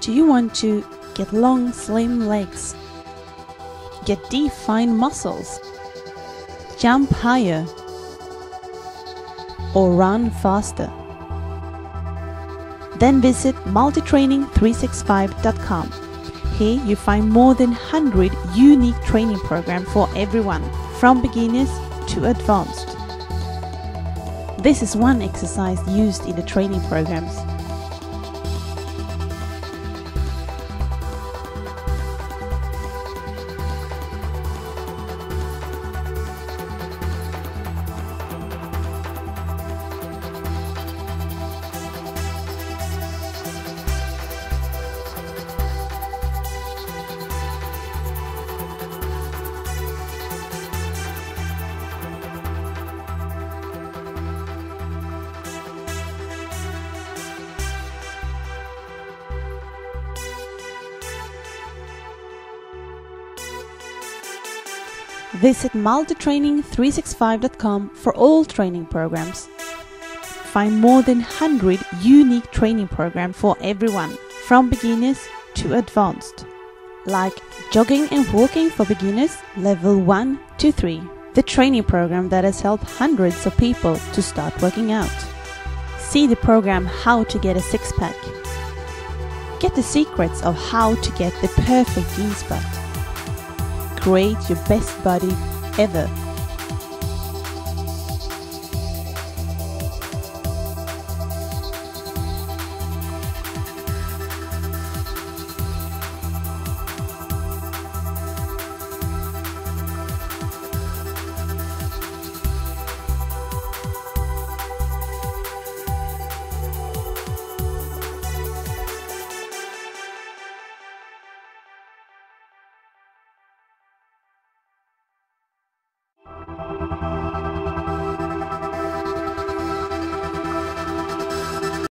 Do you want to get long, slim legs? Get defined muscles? Jump higher? Or run faster? Then visit multitraining365.com. Here you find more than 100 unique training programs for everyone, from beginners to advanced. This is one exercise used in the training programs. Visit multitraining365.com for all training programs. Find more than 100 unique training programs for everyone, from beginners to advanced. Like jogging and walking for beginners, level 1 to 3. The training program that has helped hundreds of people to start working out. See the program How to Get a Six Pack. Get the secrets of how to get the perfect jeans butt create your best body ever